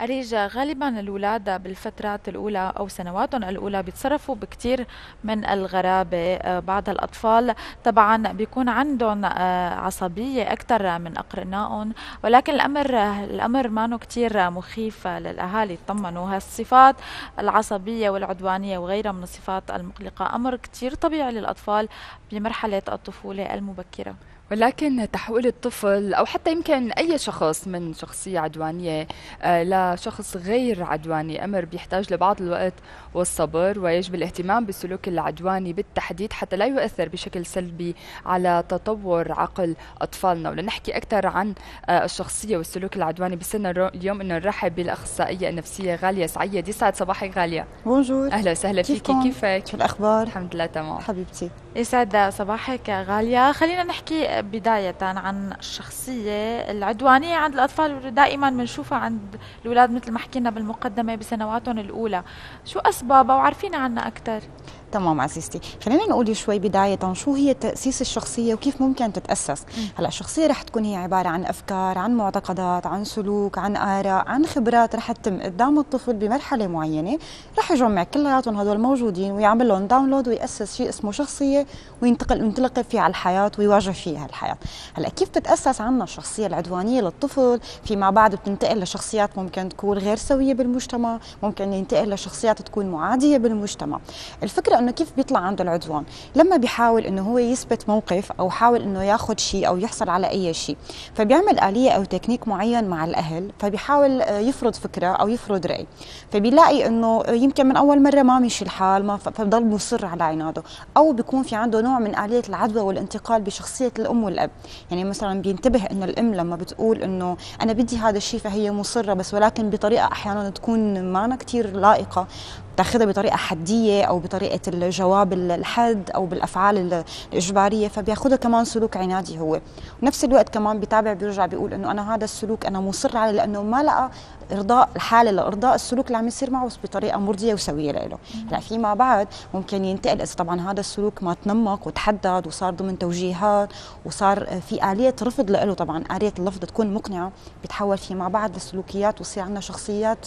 أريجا غالبا الأولاد بالفترات الأولى أو سنواتهم الأولى بيتصرفوا بكثير من الغرابة آه، بعض الأطفال طبعا بيكون عندهم آه، عصبية أكثر من أقرنائهم ولكن الأمر الأمر ما كثير مخيف للأهالي يطمنوا. هالصفات العصبية والعدوانية وغيرها من الصفات المقلقة أمر كثير طبيعي للأطفال بمرحلة الطفولة المبكرة. ولكن تحويل الطفل أو حتى يمكن أي شخص من شخصية عدوانية آه، لشخص غير عدواني. أمر بيحتاج لبعض الوقت والصبر ويجب الاهتمام بالسلوك العدواني بالتحديد حتى لا يؤثر بشكل سلبي على تطور عقل أطفالنا. ولنحكي أكثر عن آه، الشخصية والسلوك العدواني بسنا اليوم. انه نرحب بالأخصائية النفسية غالية سعيد يسعد صباحك غالية. بونجور أهلا وسهلا فيكي. كيفك؟ شو الأخبار؟ الحمد لله تمام. حبيبتي. يسعد صباحك غالية. خلينا نحكي بداية عن الشخصية العدوانية عند الأطفال دائما بنشوفها عند الأولاد مثل ما حكينا بالمقدمة بسنواتهم الأولى. شو أسبابها؟ وعارفين عنها أكثر تمام عزيزتي. خلينا نقول شوي بداية شو هي تأسيس الشخصية وكيف ممكن تتأسس. هلا الشخصية رح تكون هي عبارة عن أفكار عن معتقدات عن سلوك عن آراء عن خبرات رح تتم قدام الطفل بمرحلة معينة. رح يجمع كلياتهم هدول موجودين ويعمل لهم داونلود ويأسس شيء اسمه شخصية وينتقل ينطلق فيه على الحياة ويواجه فيها الحياة. هلا كيف تتأسس عنا الشخصية العدوانية للطفل؟ فيما بعد بتنتقل لشخصيات ممكن تكون غير سوية بالمجتمع ممكن ينتقل لشخصيات تكون معادية بالمجتمع. الفكرة إنه كيف بيطلع عنده العدوان. لما بيحاول إنه هو يثبت موقف أو يحاول إنه ياخذ شيء أو يحصل على أي شيء فبيعمل آلية أو تكنيك معين مع الأهل فبيحاول آه، يفرض فكرة أو يفرض رأي. فبيلاقي إنه يمكن من أول مرة ما مشي الحال ما فبضل مصر على عناده أو بيكون في عنده نوع من آلية العدوى والانتقال بشخصية الأم والأب. يعني مثلا بينتبه إنه الأم لما بتقول إنه أنا بدي هذا الشيء فهي مصرة بس ولكن بطريقة أحيانا تكون ما كثير لائقة. تاخذها بطريقة حدية أو بطريقة الجواب الحد أو بالأفعال الإجبارية فبياخذها كمان سلوك عنادي هو. ونفس الوقت كمان بيتابع بيرجع بيقول إنه أنا هذا السلوك أنا مصر عليه لأنه ما لقى إرضاء الحالة لارضاء السلوك اللي عم يصير معه بس بطريقة مرضية وسوية له. هلا فيما بعد ممكن ينتقل إذا طبعا هذا السلوك ما تنمق وتحدد وصار ضمن توجيهات وصار في آلية رفض له طبعا آلية اللفظ تكون مقنعة بتحول فيما بعد لسلوكيات وتصير عندنا شخصيات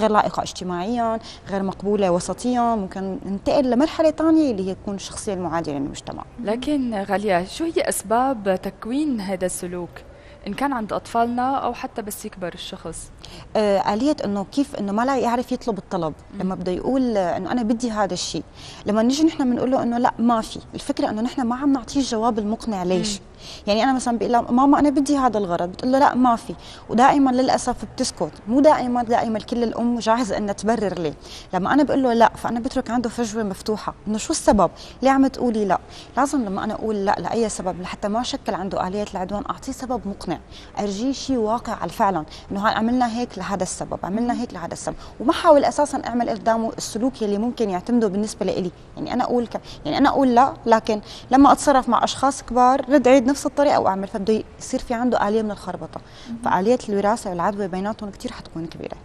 غير لائقة اجتماعيا غير مقبولة وسطيا ممكن ننتقل لمرحلة ثانية اللي هي تكون الشخصيه المعاديه للمجتمع. لكن غالية شو هي أسباب تكوين هذا السلوك؟ إن كان عند أطفالنا أو حتى بس يكبر الشخص؟ آه آلية إنه كيف إنه ما لا يعرف يطلب الطلب. لما بده يقول إنه أنا بدي هذا الشيء. لما نيجي نحن بنقول له إنه لا ما في. الفكرة إنه نحن ما عم نعطيه الجواب المقنع ليش؟ مم. يعني أنا مثلا بقول لها ماما أنا بدي هذا الغرض. بتقول له لا ما في. ودائما للأسف بتسكت. مو دائما دائما كل الأم جاهزة إنها تبرر لي لما أنا بقول له لا فأنا بترك عنده فجوة مفتوحة. إنه شو السبب؟ ليه عم تقولي لا؟ لازم لما أنا أقول لا لأي سبب لحتى ما شكل عنده آلية العدوان أعطيه سبب مقنع. أرجيه شيء واقع على فعلا إنه عملنا هيك لهذا السبب عملنا هيك لهذا السبب. وما حاول أساسا أعمل قدامه السلوك اللي ممكن يعتمده بالنسبة لي يعني أنا أقول ك... يعني أنا أقول لا لكن لما أتصرف مع أشخاص كبار رد عيد نفس الطريقة واعمل فبده يصير في عنده آلية من الخربطة. فاليه الوراثة والعدوى بيناتهم كثير حتكون كبيرة.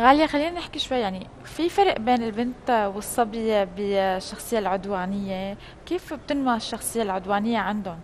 غالية خلينا نحكي شوي يعني في فرق بين البنت والصبي بالشخصيه العدوانية؟ كيف بتنمى الشخصية العدوانية عندهم؟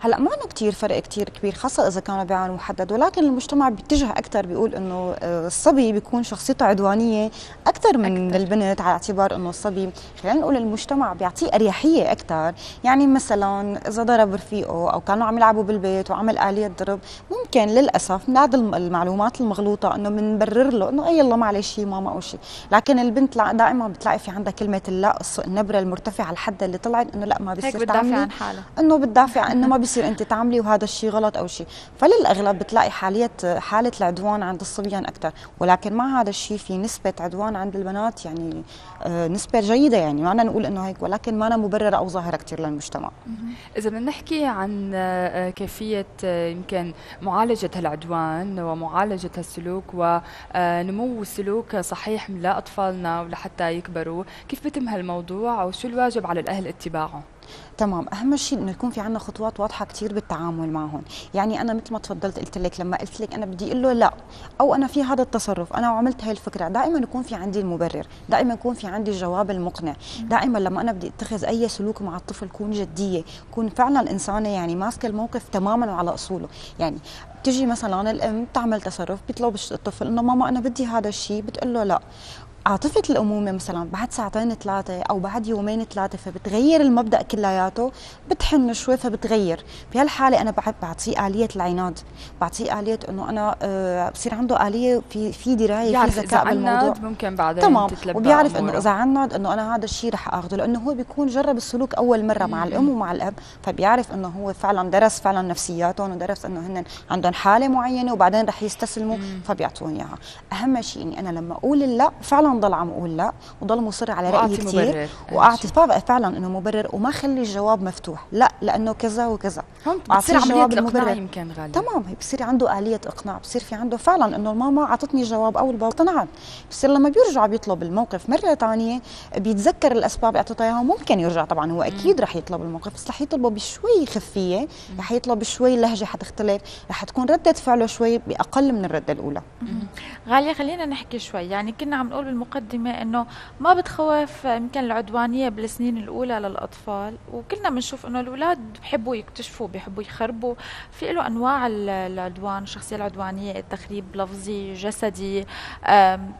هلا ما كثير فرق كثير كبير خاصة إذا كانوا بعمر محدد. ولكن المجتمع بيتجه أكثر بيقول إنه آه، الصبي بيكون شخصيته عدوانية أكثر من أكتر. البنت على اعتبار إنه الصبي خلينا نقول المجتمع بيعطيه أريحية أكثر يعني مثلا إذا ضرب رفيقه أو كانوا عم يلعبوا بالبيت وعمل آلية ضرب ممكن للأسف من بعض المعلومات المغلوطة إنه بنبرر له إنه اي الله معلش شيء ماما أو شيء لكن البنت دائما بتلاقي في عندها كلمة اللا النبرة المرتفعة الحد اللي طلعت إنه لا ما بيصير هيك بتدافع عن حالها. إنه بتدافع إنه ما بيصير انت تعملي وهذا الشيء غلط أو شيء. فللأغلب بتلاقي حاليه حالة العدوان عند الصبيان أكثر ولكن مع هذا الشيء في نسبة عدوان عند البنات يعني آه، نسبة جيدة يعني. ما نقول إنه هيك ولكن ما مبررة أو ظاهرة كثير للمجتمع. إذا بدنا نحكي عن آه، كيفية آه، يمكن معالجة العدوان ومعالجة السلوك ونمو سلوك صحيح لأطفالنا ولحتى يكبروا. كيف بتم هالموضوع وشو الواجب على الأهل اتباعه؟ تمام. أهم شيء إنه يكون في عندنا خطوات واضحة كثير بالتعامل معهم. يعني أنا مثل ما تفضلت قلت لك لما قلت لك أنا بدي أقول له لا أو أنا في هذا التصرف أنا وعملت هاي الفكرة دائما يكون في عندي المبرر دائما يكون في عندي الجواب المقنع. دائما لما أنا بدي أتخذ أي سلوك مع الطفل كون جدية كون فعلا إنسانة يعني ماسكة الموقف تماما وعلى أصوله. يعني تجي مثلا الأم تعمل تصرف بيطلب الطفل إنه ماما أنا بدي هذا الشيء بتقول له لا. عاطفة الأمومة مثلا بعد ساعتين ثلاثة أو بعد يومين ثلاثة فبتغير المبدأ كلياته بتحن شوي فبتغير. بهالحالة أنا بعطيه آلية العناد بعطيه آلية إنه أنا آه بصير عنده آلية في في دراية في ذكاء بالموضوع. ممكن بعدين تمام. وبيعرف إنه إذا عند إنه أنا هذا الشيء رح آخذه لأنه هو بيكون جرب السلوك أول مرة مع الأم ومع الأب فبيعرف إنه هو فعلا درس فعلا نفسياتهم ودرس إنه هن عندهم حالة معينة وبعدين رح يستسلموا فبيعطون إياها. أهم شيء إني أنا لما أقول لا فعلا ضل عم أقول لا وضل مصر على رأيي كثير وأعطي فعلا إنه مبرر وما خلي الجواب مفتوح. لا لأنه كذا وكذا. هون بتصير عملية الاقناع يمكن غالي تمام بصير عنده آلية إقناع بصير في عنده فعلا إنه الماما أعطتني جواب أول بأول. اقتنعت بصير لما بيرجع بيطلب الموقف مرة ثانية بيتذكر الأسباب اللي اعطيتها اياها ممكن يرجع طبعا هو أكيد رح يطلب الموقف بس رح يطلبه بشوي خفية رح يطلب بشوي اللهجه حتختلف رح تكون ردة فعله شوي بأقل من الردة الأولى. غالية خلينا نحكي شوي. يعني كنا عم نقول بالمقدمه إنه ما بتخوف يمكن العدوانية بالسنين الأولى للأطفال وكلنا بنشوف إنه الأولاد بحبوا يكتشفوا بحبوا يخربوا. في له أنواع العدوان الشخصية العدوانية التخريب لفظي جسدي.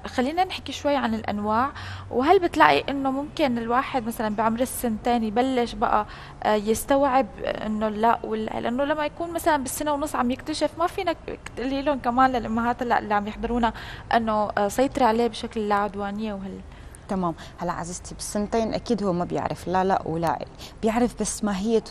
خلينا نحكي شوي عن الأنواع. وهل بتلاقي إنه ممكن الواحد مثلا بعمر السنتين يبلش بقى آه، يستوعب إنه لا لأنه لما يكون مثلا بالسنة ونص عم يكتشف ما فينا لهم كمان للأمهات اللي عم يحضرونا إنه آه، سيطري عليه بشكل لا عدوانيه وهل تمام. هلا عزيزتي بالسنتين أكيد هو ما بيعرف. لا لا ولا بيعرف بس ماهيه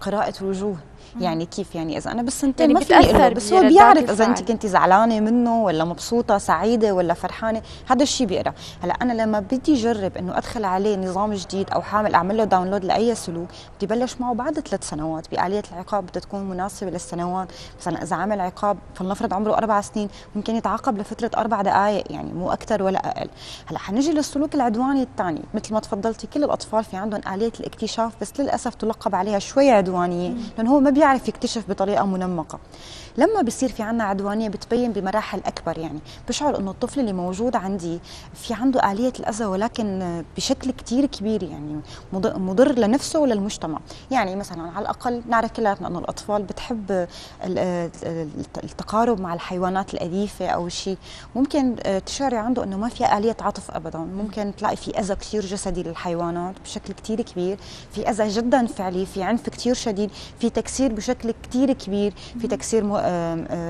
قراءة وجوه يعني كيف يعني إذا أنا بالسنتين يعني ما فيني بس هو بيعرف إذا أنت كنتي زعلانة منه ولا مبسوطة سعيدة ولا فرحانة هذا الشيء بيقرأ. هلأ أنا لما بدي أجرب إنه أدخل عليه نظام جديد أو حامل أعمل له داونلود لأي سلوك بدي بلش معه بعد ثلاث سنوات بآلية العقاب بدها تكون مناسبة للسنوات. مثلا إذا عمل عقاب فلنفرض عمره أربع سنين ممكن يتعاقب لفترة أربع دقائق يعني مو أكثر ولا أقل. هلأ حنجي للسلوك العدواني الثاني مثل ما تفضلتي كل الأطفال في عندهم آلية الاكتشاف بس للأسف تلقب عليها شوي عدوانية لأنه هو ما بيعرف يكتشف بطريقة منمقة. لما بصير في عنا عدوانية بتبين بمراحل أكبر يعني. بشعر إنه الطفل اللي موجود عندي في عنده آلية الأذى ولكن بشكل كثير كبير يعني. مضر لنفسه وللمجتمع. يعني مثلا على الأقل نعرف كلياتنا إنه الأطفال بتحب التقارب مع الحيوانات الأليفة أو شيء ممكن تشعري عنده إنه ما في آلية عطف ابدا. ممكن تلاقي في أذى كثير جسدي للحيوانات بشكل كثير كبير. في أذى جدا فعلي في عنف كثير شديد في تكسير بشكل كثير كبير في تكسير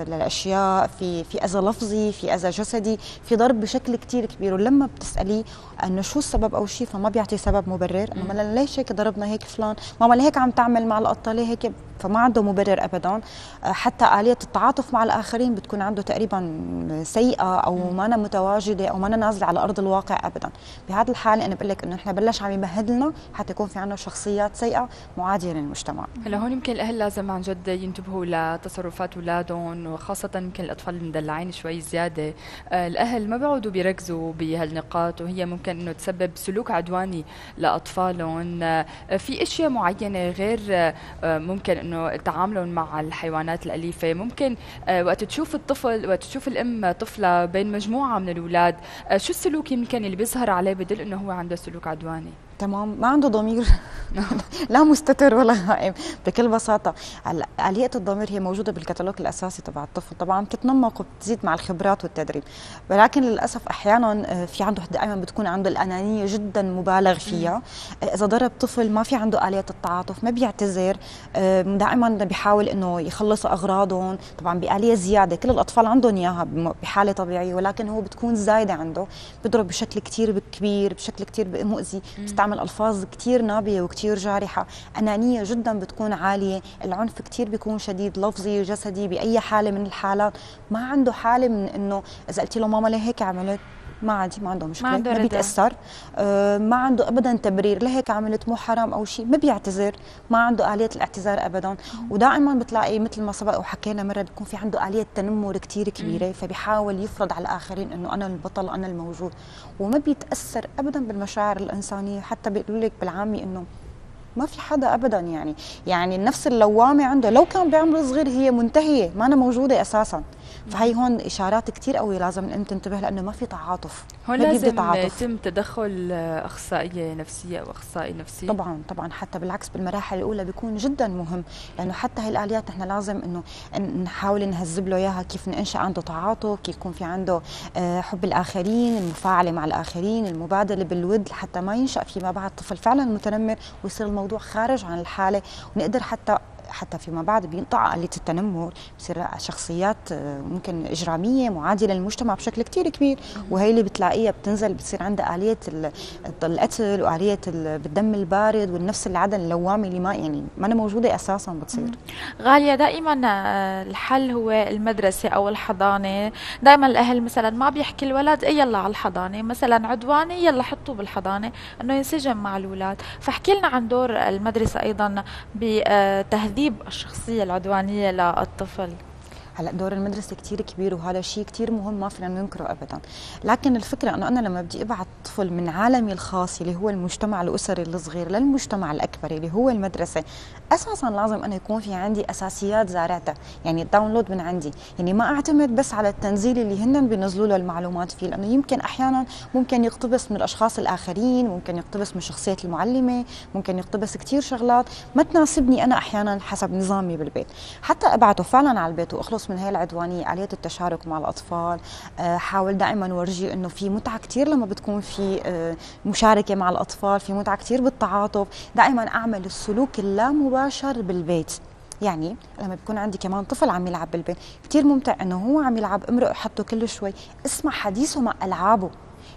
للأشياء في في أذى لفظي في أذى جسدي في ضرب بشكل كثير كبير. ولما بتسأليه إنه شو السبب أو شيء فما بيعطي سبب مبرر. إنه ليش هيك ضربنا هيك فلان؟ ماما ليه عم تعمل مع القطة؟ ليه هيك؟ فما عنده مبرر ابدا. آه، حتى آلية التعاطف مع الآخرين بتكون عنده تقريبا سيئة أو ما أنا متواجدة أو ما أنا نازلة على أرض الواقع ابدا. بهذا الحال أنا بقول لك إنه إحنا بلش عم يمهد لنا حتى يكون في عندنا شخصيات سيئة معادية للمجتمع. هلا هون يمكن الأهل لازم عن جد ينتبهوا لتصرفات أولادهم وخاصة يمكن الأطفال المدلعين شوي زيادة. آه، الأهل ما بيقعدوا بيركزوا بهالنقاط وهي ممكن إنه تسبب سلوك عدواني لأطفالهم. آه، في أشياء معينة غير ممكن إنه تعاملهم مع الحيوانات الأليفة. ممكن آه، وقت تشوف الطفل وقت تشوف الأم طفلة بين مجموعة من الأولاد آه، شو السلوك يمكن اللي بيظهر عليه بدل إنه هو عنده سلوك عدواني؟ تمام. ما عنده ضمير. لا مستتر ولا غائب. بكل بساطة هلا آلية الضمير هي موجودة بالكتالوج الأساسي تبع الطفل. طبعا بتتنمق وبتزيد مع الخبرات والتدريب. ولكن للأسف أحيانا آه، في عنده دائما بتكون عنده الأنانية جدا مبالغ فيها. آه، إذا ضرب طفل ما في عنده آلية التعاطف ما بيعتذر. آه، دائما بيحاول إنه يخلص أغراضهم. طبعا بآلية زيادة. كل الأطفال عندهم إياها بحالة طبيعية. ولكن هو بتكون زايدة عنده. بيضرب بشكل كثير كبير بشكل كثير مؤذي بيستعمل ألفاظ كثير نابية وكثير جارحة. أنانية جدا بتكون عالية. العنف كثير بيكون شديد لفظي جسدي بأي حالة من الحالات. ما عنده حالة من إنه إذا قلت له ماما ليه هيك عملت؟ ما عندي ما عنده مشكلة ما, عنده ما بيتأثر. آه ما عنده ابدا تبرير لهيك عملت مو حرام أو شيء ما بيعتذر ما عنده آلية الاعتذار ابدا. ودائما بتلاقي مثل ما سبق وحكينا مرة بيكون في عنده آلية تنمر كثير كبيرة فبيحاول يفرض على الآخرين إنه أنا البطل أنا الموجود. وما بيتأثر ابدا بالمشاعر الإنسانية حتى بيقولوا لك بالعامي إنه ما في حدا ابدا يعني. يعني النفس اللوامة عنده لو كان بعمر صغير هي منتهية ما أنا موجودة أساسا. فهي هون إشارات كثير قوية لازم الأم تنتبه لأنه ما في تعاطف. هون لازم يتم تدخل أخصائية نفسية أو أخصائي نفسي. طبعا طبعا حتى بالعكس بالمراحل الأولى بيكون جدا مهم. لأنه حتى هي الآليات نحن لازم إنه نحاول نهذب له إياها كيف ننشا عنده تعاطف كيف يكون في عنده آه، حب الآخرين المفاعلة مع الآخرين المبادلة بالود حتى ما ينشأ فيما بعد طفل فعلا متنمر ويصير الموضوع خارج عن الحالة. ونقدر حتى حتى فيما بعد بينطع آلية التنمر بصير شخصيات آه، ممكن إجرامية معادية للمجتمع بشكل كتير كبير. وهي اللي بتلاقيها بتنزل بتصير عندها آلية القتل وآلية بالدم البارد والنفس العدن اللوامة اللي ما يعني ما موجودة أساسا بتصير. غالية دائما آه، الحل هو المدرسة أو الحضانة. دائما الأهل مثلا ما بيحكي الولد اي يلا على الحضانة. مثلا عدواني يلا حطوه بالحضانة. أنه ينسجم مع الأولاد. فاحكي لنا عن دور المدرسة أيضا بتهذيب تهذيب الشخصية العدوانية للطفل. هلا دور المدرسة كثير كبير وهذا شيء كثير مهم ما فينا ننكره ابدا. لكن الفكرة إنه أنا لما بدي ابعث طفل من عالمي الخاص اللي هو المجتمع الأسري الصغير للمجتمع الأكبر اللي هو المدرسة أساسا لازم أنا يكون في عندي أساسيات زارعتها يعني الداونلود من عندي. يعني ما أعتمد بس على التنزيل اللي هن بينزلوا له المعلومات فيه لأنه يمكن أحيانا ممكن يقتبس من الأشخاص الآخرين ممكن يقتبس من شخصية المعلمة ممكن يقتبس كثير شغلات ما تناسبني أنا أحيانا حسب نظامي بالبيت. حتى أبعته فعلا على البيت وأخلص من هي العدوانية آلية التشارك مع الأطفال آه، حاول دائما ورجي أنه في متعة كثير لما بتكون في آه، مشاركة مع الأطفال في متعة كثير بالتعاطف. دائما أعمل السلوك اللامباشر بالبيت. يعني لما بيكون عندي كمان طفل عم يلعب بالبيت كثير ممتع إنه هو عم يلعب امرق حطه كل شوي اسمع حديثه مع ألعابه.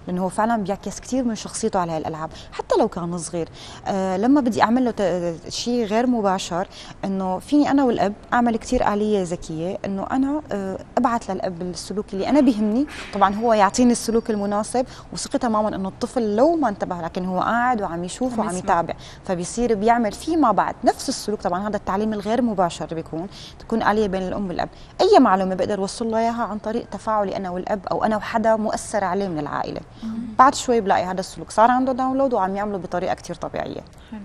لأنه هو فعلا بيعكس كثير من شخصيته على هالألعاب حتى لو كان صغير. آه لما بدي أعمل له شيء غير مباشر إنه فيني أنا والأب أعمل كثير آلية ذكية إنه أنا آه أبعث للأب السلوك اللي أنا بيهمني. طبعا هو يعطيني السلوك المناسب وثقة تماما إنه الطفل لو ما انتبه لكن هو قاعد وعم يشوف وعم يتابع. فبيصير بيعمل فيما بعد نفس السلوك. طبعا هذا التعليم الغير مباشر بيكون تكون آلية بين الأم والأب. أي معلومة بقدر أوصل له إياها عن طريق تفاعلي أنا والأب أو أنا وحدا مؤثر عليه من العائلة. بعد شوي بلاقي هذا السلوك. صار عنده داونلود وعم يعمله بطريقة كثير طبيعية. حلو.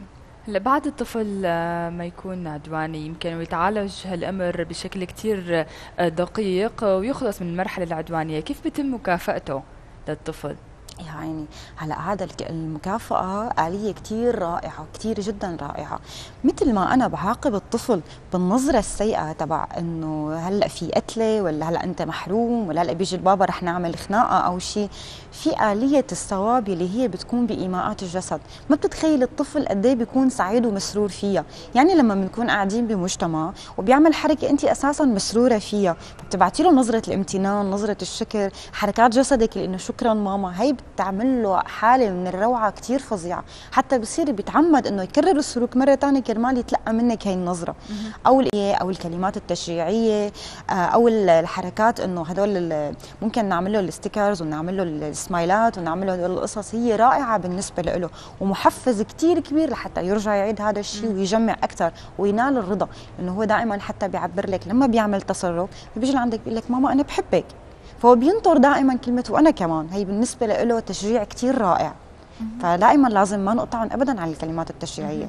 هلا بعد الطفل آه، ما يكون عدواني يمكن يتعالج هالأمر بشكل كثير آه، دقيق ويخلص من المرحلة العدوانية. كيف بيتم مكافأته للطفل؟ يا عيني. هلا هذا المكافأة آلية كثير رائعة كثير جدا رائعة. مثل ما أنا بعاقب الطفل بالنظرة السيئة تبع إنه هلأ في قتلة ولا هلأ أنت محروم ولا هلأ بيجي البابا رح نعمل خناقة أو شيء في آلية الثواب اللي هي بتكون بإيماءات الجسد. ما بتتخيل الطفل قد إيه بيكون سعيد ومسرور فيها. يعني لما بنكون قاعدين بمجتمع وبيعمل حركة أنت أساسا مسرورة فيها فبتبعتي له نظرة الامتنان نظرة الشكر حركات جسدك لأنه شكرا ماما. هي بتعمل له حالة من الروعة كثير فظيعة. حتى بصير بيتعمد أنه يكرر السلوك مرة ثانية كرمال يتلقى منك هي النظرة. أو أو الكلمات التشجيعية آه، أو الحركات أنه هدول ممكن نعمل له ال stickers ونعمل له السمايلات ونعمل له القصص هي رائعة بالنسبة له ومحفز كثير كبير لحتى يرجع يعيد هذا الشيء ويجمع أكثر وينال الرضا. لأنه هو دائما حتى بيعبر لك لما بيعمل تصرف بيجي لعندك بيقول لك ماما أنا بحبك. فهو بينطر دائما كلمة وأنا كمان. هي بالنسبة له تشجيع كثير رائع. فدائما لازم ما نقطعهم ابدا عن الكلمات التشجيعية.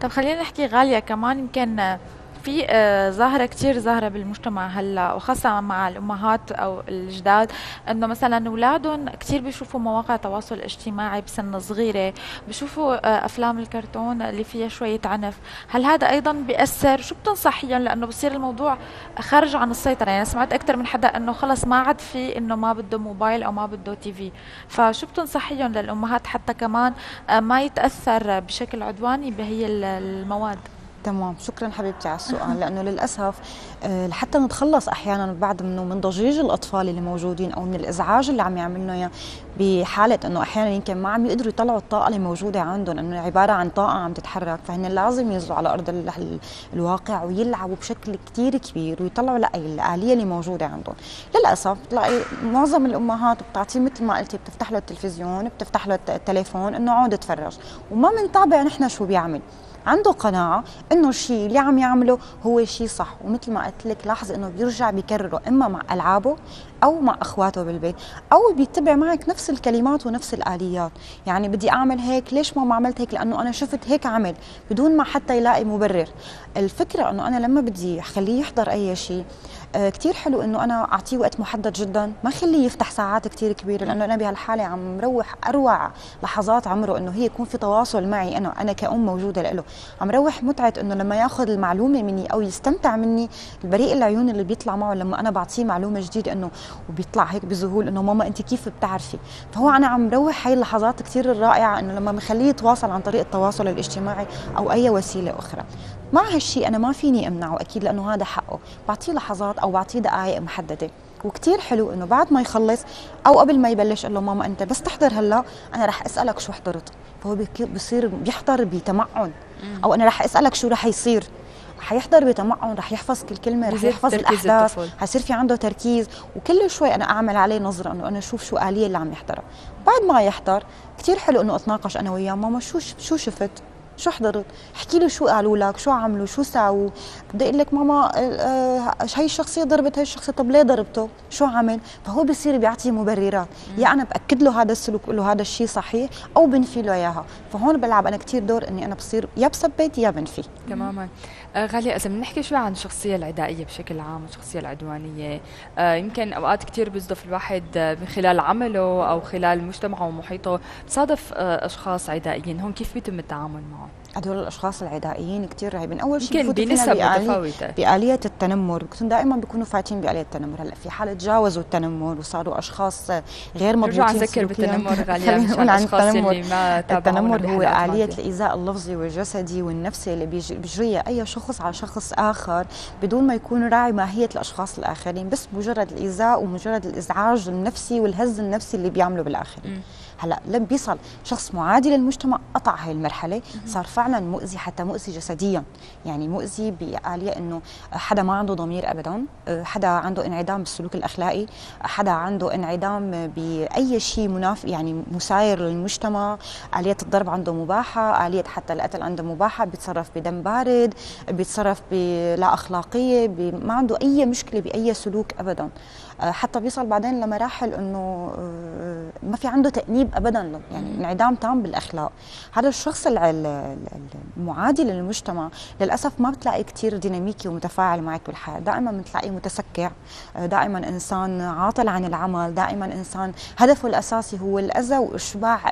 طب خلينا نحكي غالية كمان يمكن في آه، ظاهرة كتير ظاهرة بالمجتمع هلا وخاصة مع الأمهات أو الجداد إنه مثلا أولادهم كتير بيشوفوا مواقع التواصل الاجتماعي بسن صغيرة بيشوفوا آه، أفلام الكرتون اللي فيها شوية عنف. هل هذا أيضا بيأثر؟ شو بتنصحيهم لأنه بصير الموضوع خارج عن السيطرة. يعني سمعت أكثر من حدا إنه خلص ما عاد في إنه ما بده موبايل أو ما بده تي في. فشو بتنصحيهم للأمهات حتى كمان آه، ما يتأثر بشكل عدواني بهي المواد؟ تمام. شكرا حبيبتي على السؤال. لأنه للأسف آه، لحتى نتخلص أحيانا بعد منه من ضجيج الأطفال اللي موجودين أو من الإزعاج اللي عم يعملوا إياه بحالة إنه أحيانا يمكن ما عم يقدروا يطلعوا الطاقة اللي موجودة عندهم إنه عبارة عن طاقة عم تتحرك. فهن لازم ينزلوا على أرض الواقع ويلعبوا بشكل كثير كبير ويطلعوا لا الآلية اللي موجودة عندهم. للأسف بتلاقي معظم الأمهات بتعطيه مثل ما قلتي بتفتح له التلفزيون بتفتح له التليفون إنه عود اتفرج وما بنتابع نحن شو بيعمل. عنده قناعة إنه الشيء اللي عم يعمله هو شيء صح. ومثل ما قلت لك لاحظ إنه بيرجع بيكرره إما مع ألعابه أو مع أخواته بالبيت أو بيتبع معك نفس الكلمات ونفس الآليات. يعني بدي أعمل هيك ليش ما عملت هيك؟ لأنه أنا شفت هيك عمل بدون ما حتى يلاقي مبرر. الفكرة إنه أنا لما بدي أخليه يحضر أي شيء آه، كتير حلو إنه أنا أعطيه وقت محدد جدا. ما خليه يفتح ساعات كتير كبيرة لأنه أنا بهالحالة عم روح أروع لحظات عمره إنه هي يكون في تواصل معي أنا أنا كأم موجودة له عم روح متعة إنه لما يأخذ المعلومة مني أو يستمتع مني البريء العيون اللي بيطلع معه لما أنا بعطيه معلومة جديدة إنه وبيطلع هيك بذهول إنه ماما انت كيف بتعرفي؟ فهو أنا عم روح هاي اللحظات كثير الرائعة إنه لما بخليه يتواصل عن طريق التواصل الاجتماعي أو أي وسيلة أخرى. مع هالشيء أنا ما فيني أمنعه أكيد لأنه هذا حقه. بعطيه لحظات أو بعطيه دقائق محددة. وكتير حلو إنه بعد ما يخلص أو قبل ما يبلش قال له ماما أنت بس تحضر هلأ أنا رح أسألك شو حضرت فهو بصير بيحضر بتمعن. أو أنا رح أسألك شو رح يصير. حيحضر بتمعن رح يحفظ كل كلمة رح يحفظ الأحداث حيصير في عنده تركيز وكل شوي أنا أعمل عليه نظرة إنه أنا أشوف شو آلية اللي عم يحضرها. بعد ما يحضر كثير حلو إنه أتناقش أنا وياه ماما شو شو شفت؟ شو حضرت؟ احكي له شو قالوا لك؟ شو عملوا؟ شو ساووا؟ بدي أقول لك ماما آه هي الشخصية ضربت هي الشخصية طب ليه ضربته؟ شو عمل؟ فهو بصير بيعطي مبررات. يا أنا بأكد له هذا السلوك بقول له هذا الشيء صحيح أو بنفي له إياها. فهون بلعب أنا كثير دور إني أنا بصير يا بثبت يا بنفي. تماما. آه غالية إذا بنحكي شوي عن الشخصية العدائية بشكل عام والشخصية العدوانية. آه يمكن أوقات كثير بيصدف الواحد آه من خلال عمله أو خلال مجتمعه ومحيطه تصادف آه أشخاص عدائيين. هون كيف بيتم التعامل معهم؟ هدول الأشخاص العدائيين كثير رهيبين. أول شيء يمكن بنسب متفاوتة. بآلية التنمر. بكون دائما بيكونوا فاتين بآلية التنمر. هلأ في حالة تجاوزوا التنمر وصاروا أشخاص غير مضبوطين نرجع نذكر بالتنمر غاليا مشان الأشخاص اللي ما التنمر هو آلية الإيذاء اللفظي والجسدي والنفسي اللي بيجريها أي شخص على شخص آخر بدون ما يكون راعي ماهية الأشخاص الآخرين. بس مجرد الإيذاء ومجرد الإزعاج النفسي والهز النفسي اللي بيعمله بالآخرين. هلا لم بيصل شخص معادي للمجتمع قطع هاي المرحلة صار فعلا مؤذي حتى مؤذي جسديا. يعني مؤذي بآلية إنه حدا ما عنده ضمير ابدا حدا عنده انعدام بالسلوك الأخلاقي حدا عنده انعدام بأي شيء مناف يعني مساير للمجتمع. آلية الضرب عنده مباحة آلية حتى القتل عنده مباحة بيتصرف بدم بارد بيتصرف بلا أخلاقية ما عنده أي مشكلة بأي سلوك ابدا. آه، حتى بيصل بعدين لمراحل إنه آه، ما في عنده تأنيب ابدا يعني انعدام تام بالأخلاق. هذا الشخص المعادي للمجتمع. للأسف ما بتلاقي كثير ديناميكي ومتفاعل معك بالحياة. دائما بتلاقيه متسكع. آه، دائما إنسان عاطل عن العمل. دائما إنسان هدفه الأساسي هو الأذى وإشباع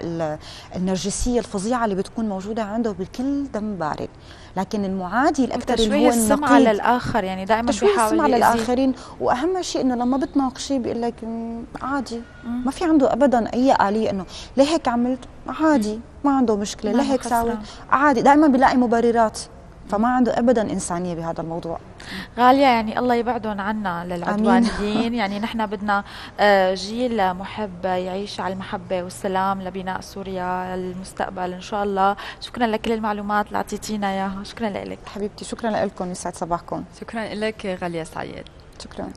النرجسية الفظيعة اللي بتكون موجودة عنده بكل دم بارد. لكن المعادي الأكثر اللي هو السمعة للآخر يعني دائما بيحاول السمعة للآخرين. وأهم شيء إنه لما بتناقشيه بيقول لك عادي. ما في عنده ابدا أي آلية إنه ليه هيك عملت؟ عادي. ما عنده مشكلة. ليه هيك ساوي عادي. دائما بيلاقي مبررات. فما عنده ابدا إنسانية بهذا الموضوع. غالية يعني الله يبعدهم عنا للعدوانيين. يعني نحن بدنا آه، جيل محب يعيش على المحبة والسلام لبناء سوريا المستقبل إن شاء الله. شكرا لكل المعلومات اللي أعطيتينا إياها. شكرا لك. حبيبتي شكرا لكم. يسعد صباحكم. شكرا لك غالية سعيد. شكرا.